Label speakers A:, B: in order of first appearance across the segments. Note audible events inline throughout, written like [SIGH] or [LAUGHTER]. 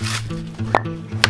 A: need a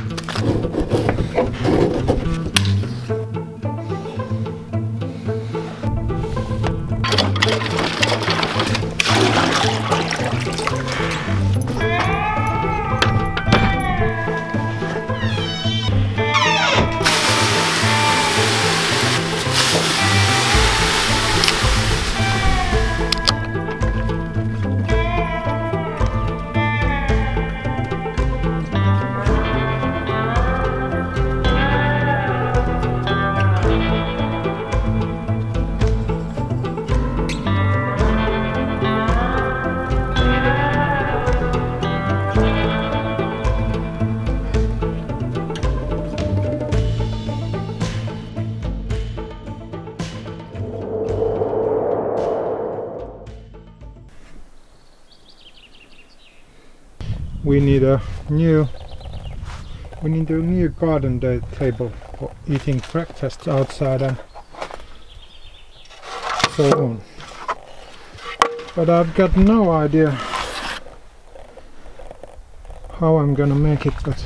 A: new we need a new garden day table for eating breakfast outside and so on. But I've got no idea how I'm gonna make it but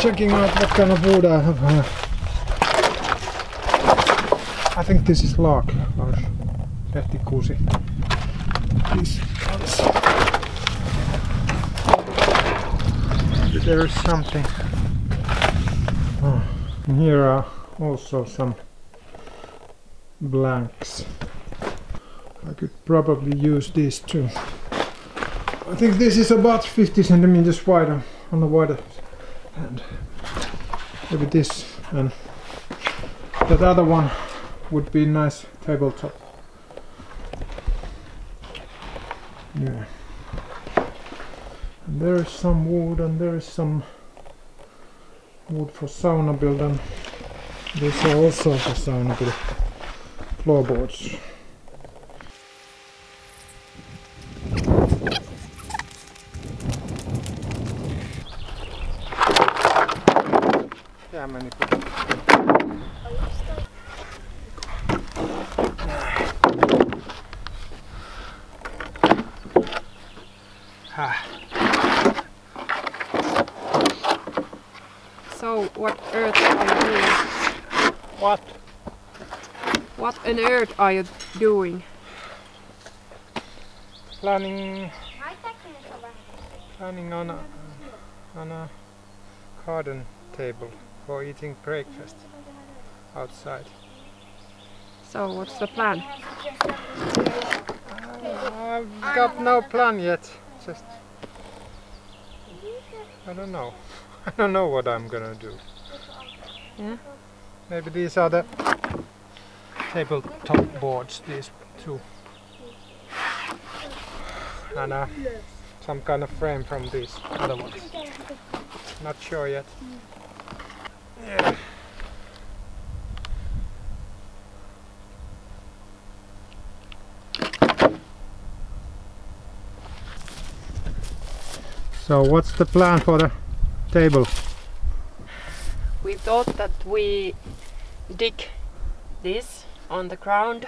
A: checking out what kind of wood I have I think this is larch or lehtikuusi these ones there is something. Oh, here are also some blanks. I could probably use these too. I think this is about 50 centimeters wider on the wider end. Maybe this and that other one would be nice tabletop. Yeah. There is some wood and there is some wood for sauna build and these are also for sauna floorboards. Jää meni Ah.
B: So, what earth are you doing?
A: What?
B: What on earth are you doing?
A: Planning planning on a, on a garden table for eating breakfast outside.
B: So, what's the plan?
A: I've got no plan yet. Just I don't know. [LAUGHS] I don't know what I'm gonna do.
B: Yeah.
A: Maybe these are the tabletop boards, these two. And uh, some kind of frame from these other ones. Not sure yet. Yeah. So what's the plan for the table?
B: We thought that we dig this on the ground.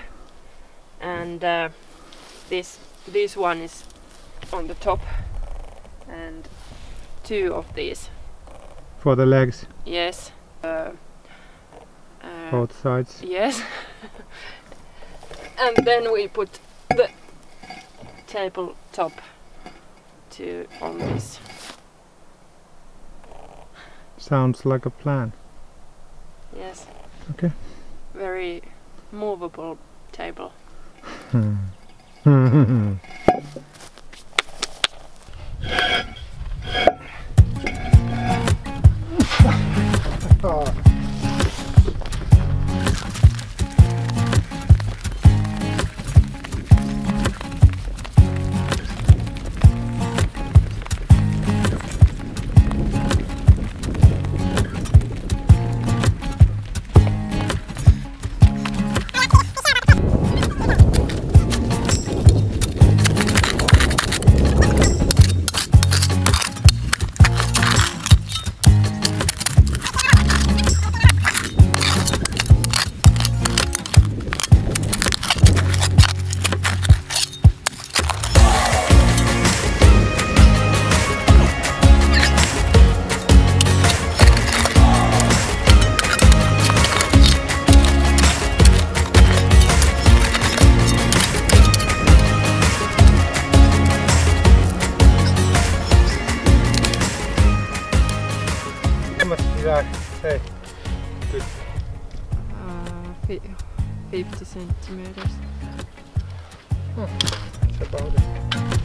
B: And uh, this this one is on the top. And two of these.
A: For the legs,
B: yes. Uh, uh,
A: both sides.
B: yes. [LAUGHS] And then we put the tabletop to on this.
A: Sounds like a plan.
B: yes.
A: Okay.
B: very movable table
A: hmm. [LAUGHS] Hmm. Hmm. Hey. Good.
B: Uh, 50 centimeters.
A: That's about it.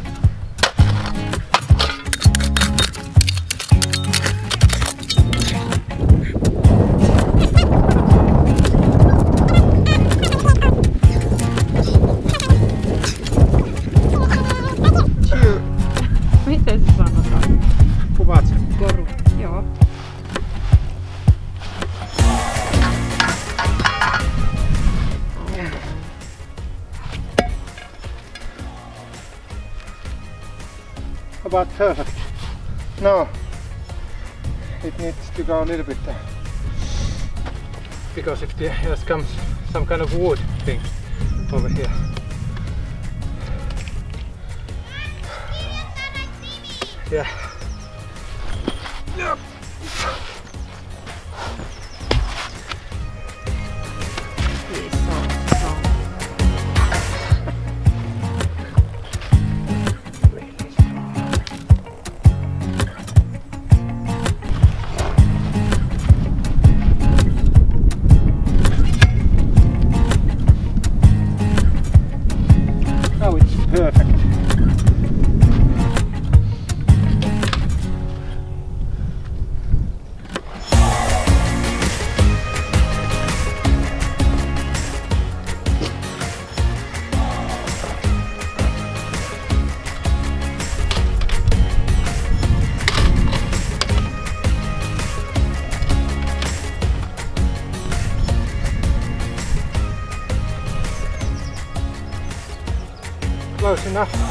A: About perfect. No. It needs to go a little bit there. Because if there comes some kind of wood thing over here. Yeah. Enough.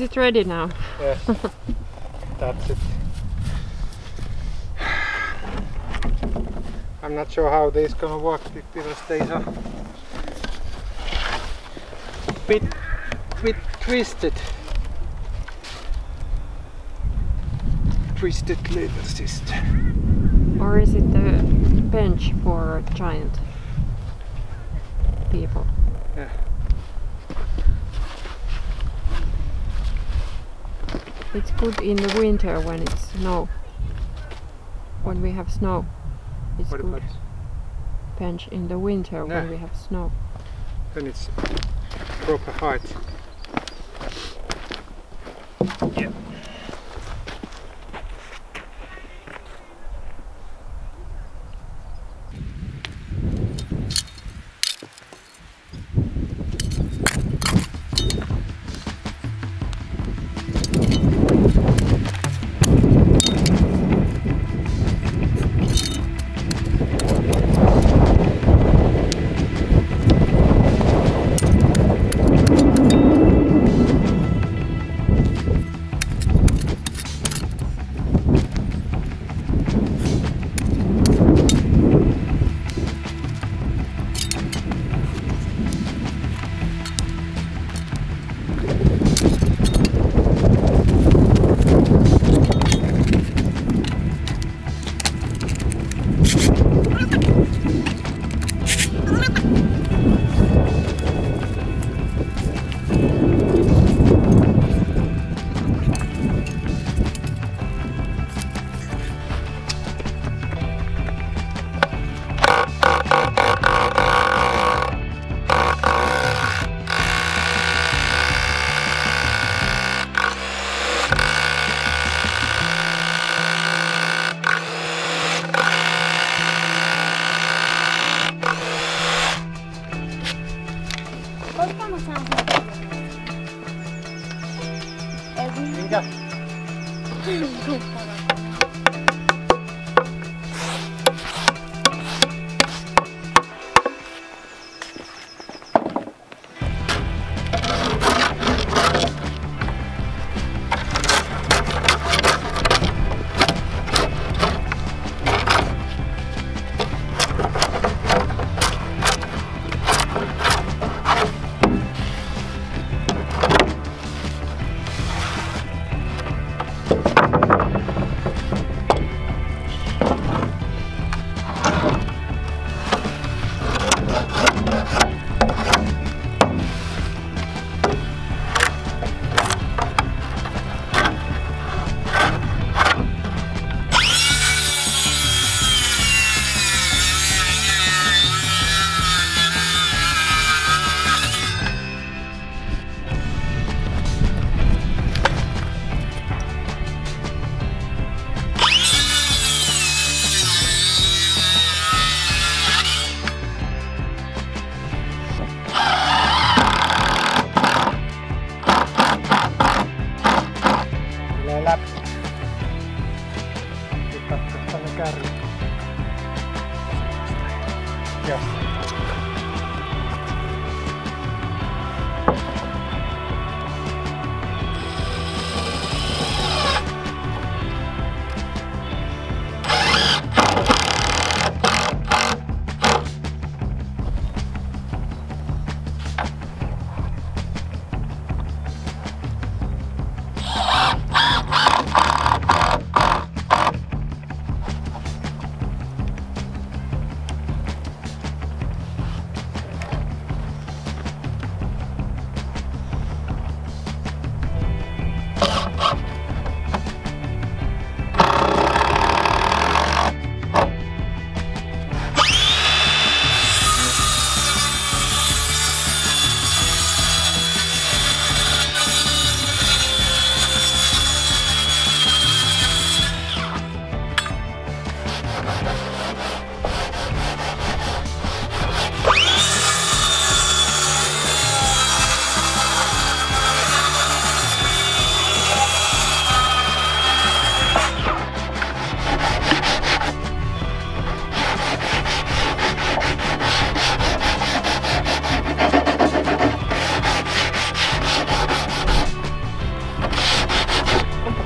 B: Is it ready now?
A: Yes. [LAUGHS] That's it. I'm not sure how this is gonna work be- because they are bit bit twisted. Twisted little sister.
B: Or is it a bench for giant people?
A: Yeah.
B: It's good in the winter when it's snow. When we have snow. It's
A: What
B: good bench in the winter when we have snow.
A: then it's proper height.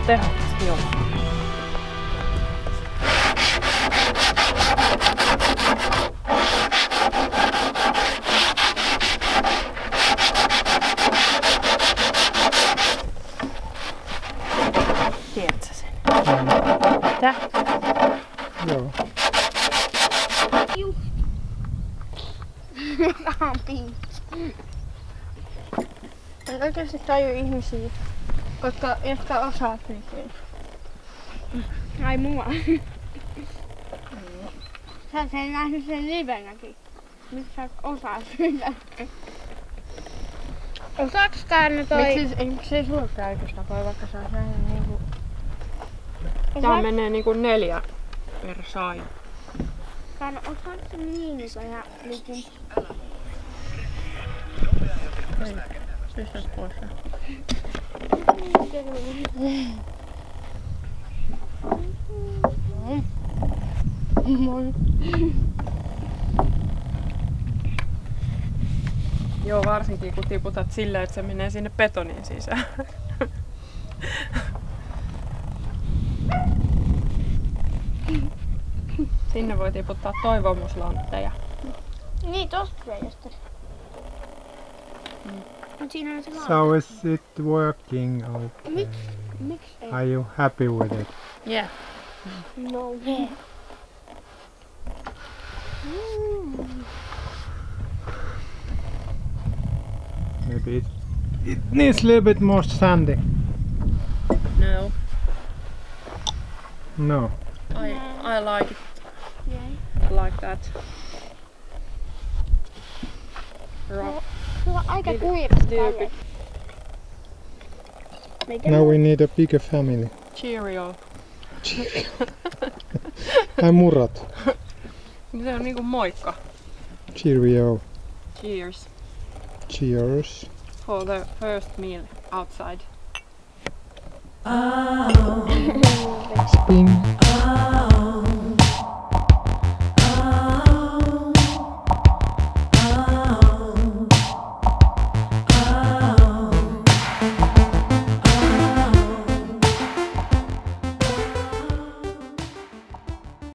B: Tehokas joo. Tiedätkö sen? Mitä?
A: Joo.
C: Amin. [LAUGHS] En oikeasti taju ihmisiä, koska ehkä osaat niin. Mm. Ai mua. Mm. Sä oot sen nähnyt sen livenäkin. Miksi sä osaat sitä? Osaatko tää nyt toi...
B: Miksi se ei sulla käytöstä voi vaikka sä oot nähnyt niinku... Tää menee niinku neljä per sai.
C: Tän osaaks se niin isoja liikin?
B: Pistä pois.
C: Moi.
B: Joo, varsinkin kun tiputat sillä, että se menee sinne betoniin sisään. Sinne voi tiputtaa toivomuslantteja.
C: Niin, tosta reiästä. Mut siinä on se.
A: So is it working okay?
C: Miksi? Miksi ei? Eh.
A: Are you happy with it?
B: Yeah.
C: No way.
A: Maybe it, it needs a little bit more sanding.
B: No.
A: No.
B: I, I like it
C: Yeah.
B: like that. Rock.
C: Se on aika kuivasta
B: Stupid.
C: tälle. Meikä
A: Now we need a bigger family.
B: Cheerio. [LAUGHS]
A: Ai murrat. [LAUGHS]
B: Se on niinku moikka.
A: Cheerio.
B: Cheers
A: Cheers.
B: for the first meal outside.
A: Spin.
D: oh,